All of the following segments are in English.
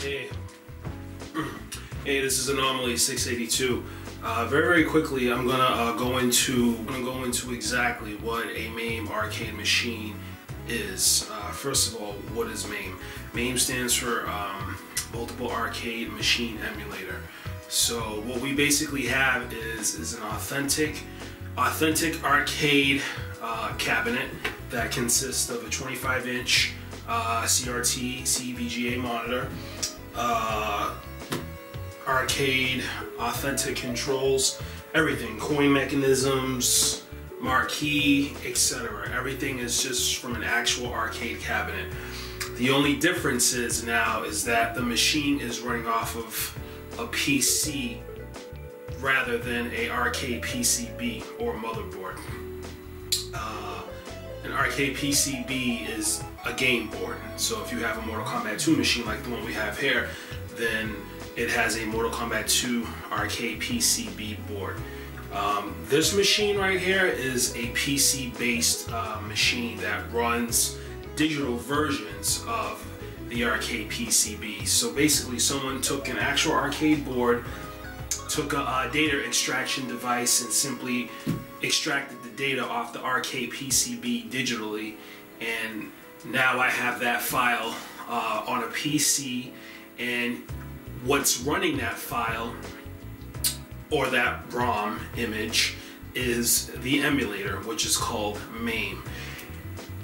Hey, hey, this is Anomaly 682. Uh, very, very quickly, I'm gonna uh, go into I'm gonna go into exactly what a MAME arcade machine is. Uh, first of all, what is MAME? MAME stands for um, Multiple Arcade Machine Emulator. So what we basically have is is an authentic authentic arcade uh, cabinet that consists of a 25 inch uh, CRT CVGA monitor, uh, arcade, authentic controls, everything, coin mechanisms, marquee, etc. Everything is just from an actual arcade cabinet. The only difference is now is that the machine is running off of a PC rather than a arcade PCB or motherboard. Uh, an arcade PCB is a game board. So if you have a Mortal Kombat 2 machine like the one we have here, then it has a Mortal Kombat 2 arcade PCB board. Um, this machine right here is a PC based uh, machine that runs digital versions of the arcade PCB. So basically someone took an actual arcade board, took a, a data extraction device and simply extracted data off the arcade PCB digitally and now I have that file uh, on a PC and what's running that file or that ROM image is the emulator which is called MAME.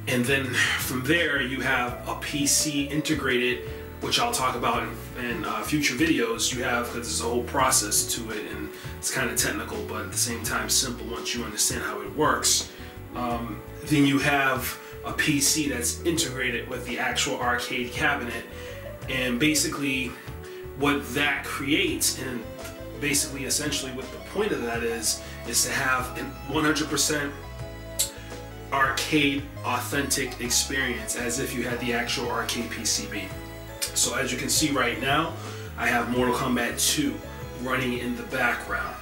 And then from there you have a PC integrated which I'll talk about in, in uh, future videos. You have because there's a whole process to it and it's kind of technical but at the same time simple once you understand how it works um, then you have a PC that's integrated with the actual arcade cabinet. And basically, what that creates, and basically, essentially, what the point of that is, is to have an 100% arcade authentic experience as if you had the actual arcade PCB. So, as you can see right now, I have Mortal Kombat 2 running in the background.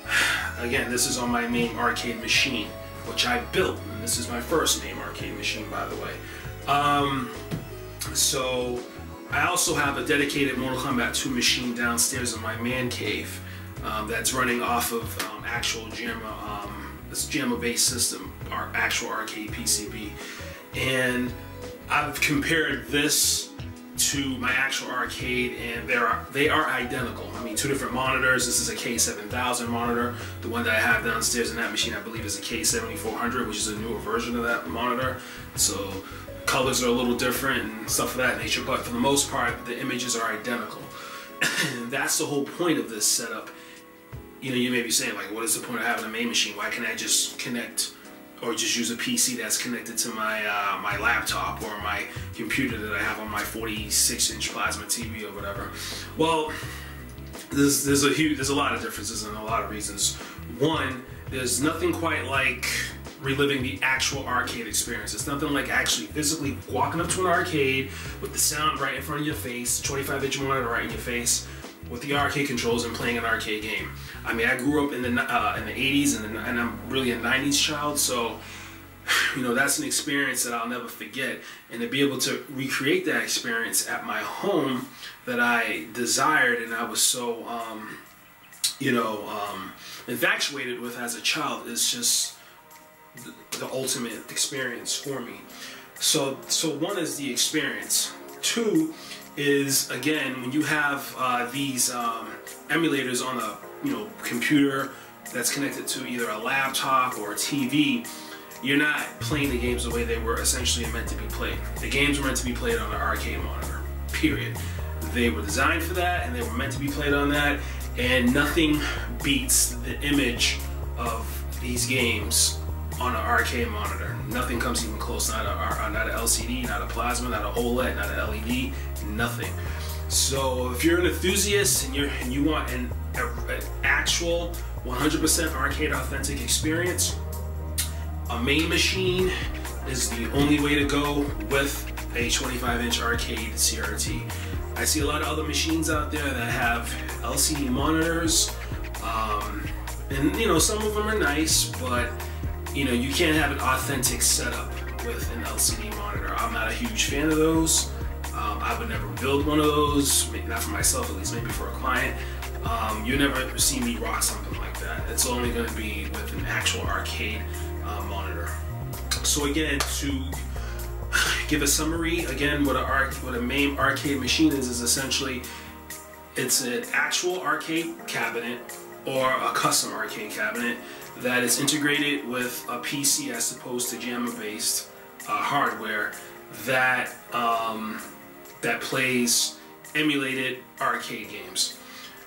Again, this is on my main arcade machine which I built. And this is my first MAME arcade machine, by the way. Um, so I also have a dedicated Mortal Kombat 2 machine downstairs in my man cave um, that's running off of um, actual JAMMA, um, this JAMMA-based system, our actual arcade PCB. And I've compared this to my actual arcade and they are they are identical. I mean, two different monitors. This is a K7000 monitor. The one that I have downstairs in that machine, I believe, is a K7400, which is a newer version of that monitor. So colors are a little different and stuff of that nature, but for the most part, the images are identical. and that's the whole point of this setup. You know, you may be saying like, what is the point of having a MAME machine? Why can't I just connect or just use a PC that's connected to my uh, my laptop or my computer that I have on my 46 inch plasma TV or whatever. Well, there's there's a huge there's a lot of differences and a lot of reasons. One, there's nothing quite like reliving the actual arcade experience. It's nothing like actually physically walking up to an arcade with the sound right in front of your face, 25 inch monitor right in your face, with the arcade controls and playing an arcade game. I mean, I grew up in the uh, in the 80s and, and I'm really a 90s child, so you know that's an experience that I'll never forget. And to be able to recreate that experience at my home that I desired and I was so um, you know um, infatuated with as a child is just the, the ultimate experience for me. So so one is the experience. Two is again when you have uh, these um, emulators on a you know computer that's connected to either a laptop or a TV, you're not playing the games the way they were essentially meant to be played. The games were meant to be played on an arcade monitor. Period. They were designed for that, and they were meant to be played on that. And nothing beats the image of these games on an arcade monitor. Nothing comes even close. Not a, not an LCD, not a plasma, not an OLED, not an LED, nothing. So if you're an enthusiast and you and you want an, a, an actual 100% arcade authentic experience, a MAME machine is the only way to go with a 25-inch arcade CRT. I see a lot of other machines out there that have LCD monitors, um, and you know some of them are nice, but you know you can't have an authentic setup with an LCD monitor. I'm not a huge fan of those. I would never build one of those, maybe not for myself at least, maybe for a client. Um, you never see me rock something like that. It's only going to be with an actual arcade uh, monitor. So again, to give a summary, again, what a what a MAME arcade machine is is essentially it's an actual arcade cabinet or a custom arcade cabinet that is integrated with a PC as opposed to JAMMA-based uh, hardware that um, that plays emulated arcade games.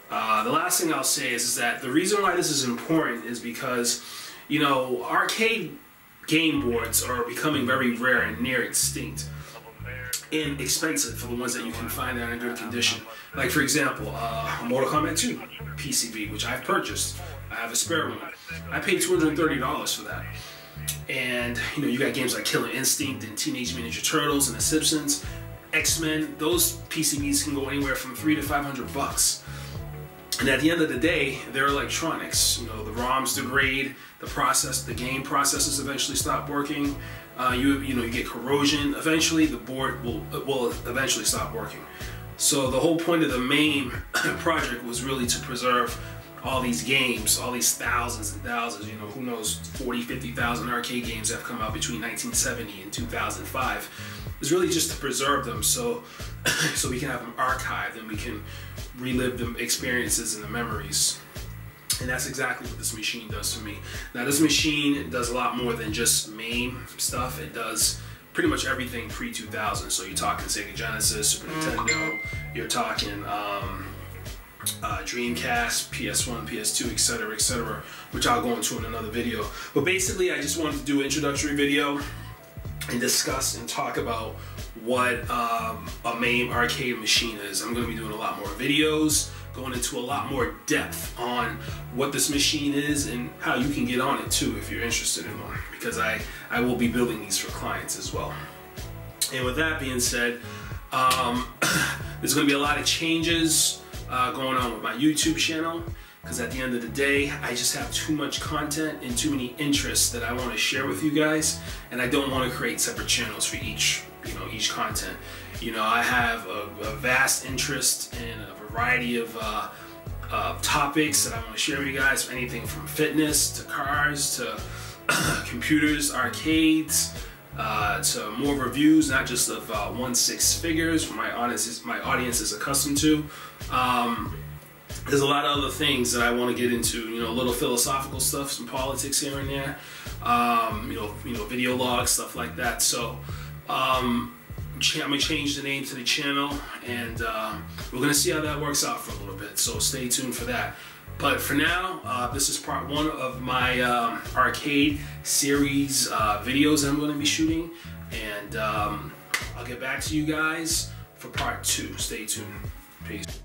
Uh, the last thing I'll say is, is that the reason why this is important is because, you know, arcade game boards are becoming very rare and near extinct and expensive for the ones that you can find that are in good condition. Like for example, uh, Mortal Kombat 2 PCB, which I've purchased. I have a spare one. I paid $230 for that. And you know, you got games like Killer Instinct and Teenage Mutant Ninja Turtles and The Simpsons, X-Men. Those PCBs can go anywhere from three to 500 bucks. And at the end of the day, they're electronics. You know, the ROMs degrade, the process, the game processes eventually stop working. Uh, you you know you get corrosion. Eventually, the board will will eventually stop working. So the whole point of the MAME project was really to preserve all these games, all these thousands and thousands, you know, who knows, 40, 50,000 arcade games have come out between 1970 and 2005, is really just to preserve them so so we can have them archived and we can relive the experiences and the memories. And that's exactly what this machine does for me. Now this machine does a lot more than just MAME stuff. It does pretty much everything pre-2000. So you're talking Sega Genesis, Super Nintendo, you're talking um, uh, Dreamcast, PS1, PS2, etc., etc., which I'll go into in another video. But basically, I just wanted to do an introductory video and discuss and talk about what um, a MAME arcade machine is. I'm going to be doing a lot more videos, going into a lot more depth on what this machine is and how you can get on it too if you're interested in one because I, I will be building these for clients as well. And with that being said, um, there's going to be a lot of changes uh, going on with my YouTube channel because at the end of the day, I just have too much content and too many interests that I want to share with you guys, and I don't want to create separate channels for each, you know, each content. You know, I have a, a vast interest in a variety of uh, uh, topics that I want to share with you guys, anything from fitness to cars to computers, arcades, uh, to more reviews, not just of uh, one six figures, my audience is my audience is accustomed to. Um, there's a lot of other things that I want to get into. You know, a little philosophical stuff, some politics here and there. Um, you know, you know, video logs, stuff like that. So. Um, I'm gonna change the name to the channel and uh, we're gonna see how that works out for a little bit so stay tuned for that but for now, uh, this is part one of my um, arcade series uh, videos I'm to be shooting. And um, I'll get back to you guys for part two. Stay tuned. Peace.